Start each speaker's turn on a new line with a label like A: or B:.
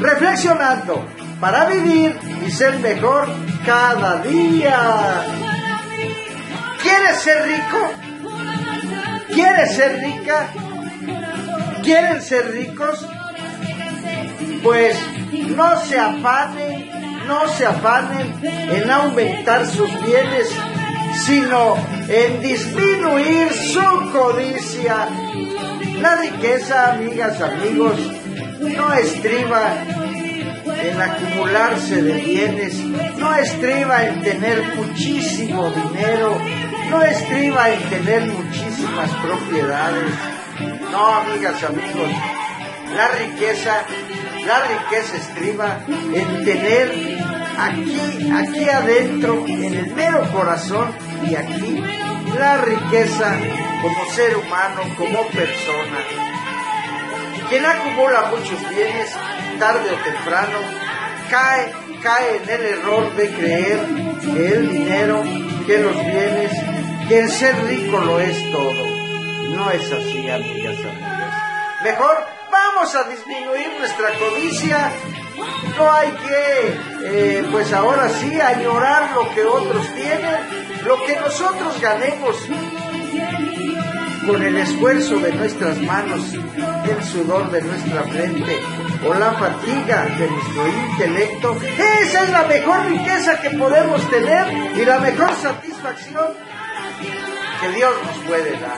A: reflexionando para vivir y ser mejor cada día. ¿Quieres ser rico? ¿Quieres ser rica? ¿Quieren ser ricos? Pues no se afanen, no se afanen en aumentar sus bienes, sino en disminuir su codicia. La riqueza, amigas, amigos, no estriba en acumularse de bienes, no estriba en tener muchísimo dinero, no estriba en tener muchísimas propiedades. No, amigas, amigos, la riqueza, la riqueza estriba en tener aquí, aquí adentro, en el mero corazón y aquí, la riqueza como ser humano, como persona. Quien acumula muchos bienes, tarde o temprano, cae, cae en el error de creer que el dinero, que los bienes, que el ser rico lo es todo. No es así, amigas, amigas. Mejor vamos a disminuir nuestra codicia. No hay que, eh, pues ahora sí, añorar lo que otros tienen, lo que nosotros ganemos con el esfuerzo de nuestras manos, el sudor de nuestra frente o la fatiga de nuestro intelecto. Esa es la mejor riqueza que podemos tener y la mejor satisfacción que Dios nos puede dar.